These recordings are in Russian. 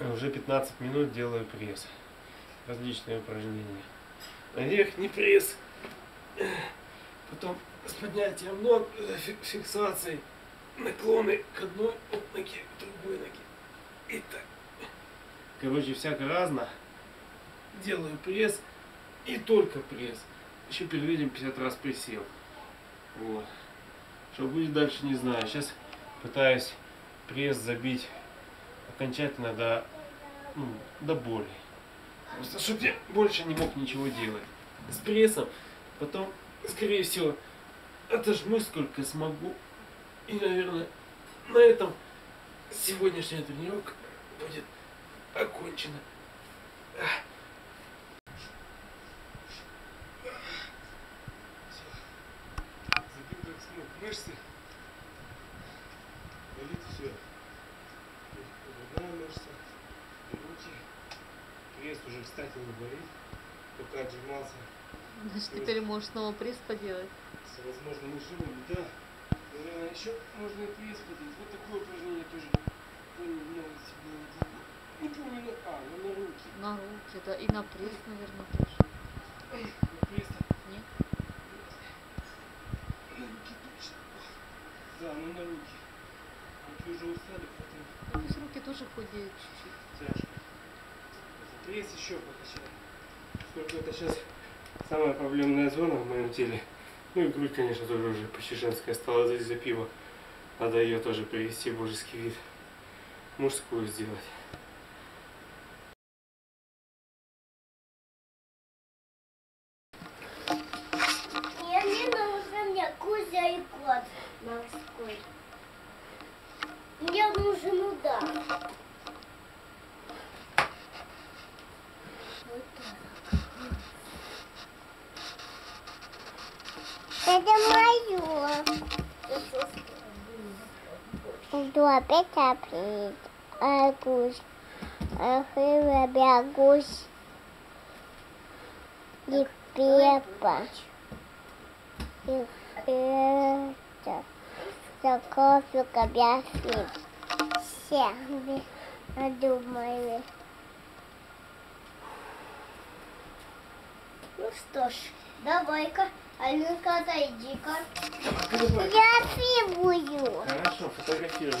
Уже 15 минут делаю пресс. Различные упражнения. Верхний пресс. Потом с поднятием ног, э, фи- фиксацией, наклоны к одной ноге, к другой ноге. И так. Короче, всяко разно. Делаю пресс и только пресс. Еще перед этим 50 раз присел. Вот. Что будет дальше, не знаю. Сейчас пытаюсь пресс забить окончательно до, ну, до боли. Просто чтобы я больше не мог ничего делать. С прессом. Потом, скорее всего, отожмусь сколько смогу. И, наверное, на этом сегодняшняя тренировка будет окончена. Мышцы. Болит все. И Руки. Пресс уже, кстати, не болит. Пока отжимался Значит, теперь можешь снова пресс поделать. с возможным ушибом. Да. Наверное, еще можно и пресс поделать. Вот такое упражнение тоже. Помню, много себе не помню, на... а, ну, на руки. На руки, да, и на пресс, наверное, тоже. На пресс. Нет? На руки точно. Да, ну на руки. Руки уже устали, поэтому Ну, пусть руки тоже худеют чуть-чуть. тяжко. Пресс еще покачаем. Поскольку это сейчас самая проблемная зона в моем теле. Ну и грудь, конечно, тоже уже почти женская стала здесь за пиво. Надо ее тоже привести в божеский вид. Мужскую сделать. Мне не нужен мне Кузя и кот морской. Мне нужен удар. Это мое. Опять опять. Аргусь. Архива бягусь. И пепа. И это. За кофе объяснить. Все думали. Ну что ж, давай-ка, Алинка, отойди-ка. Я фигую. Хорошо, фотографирую.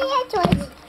Bye, George. É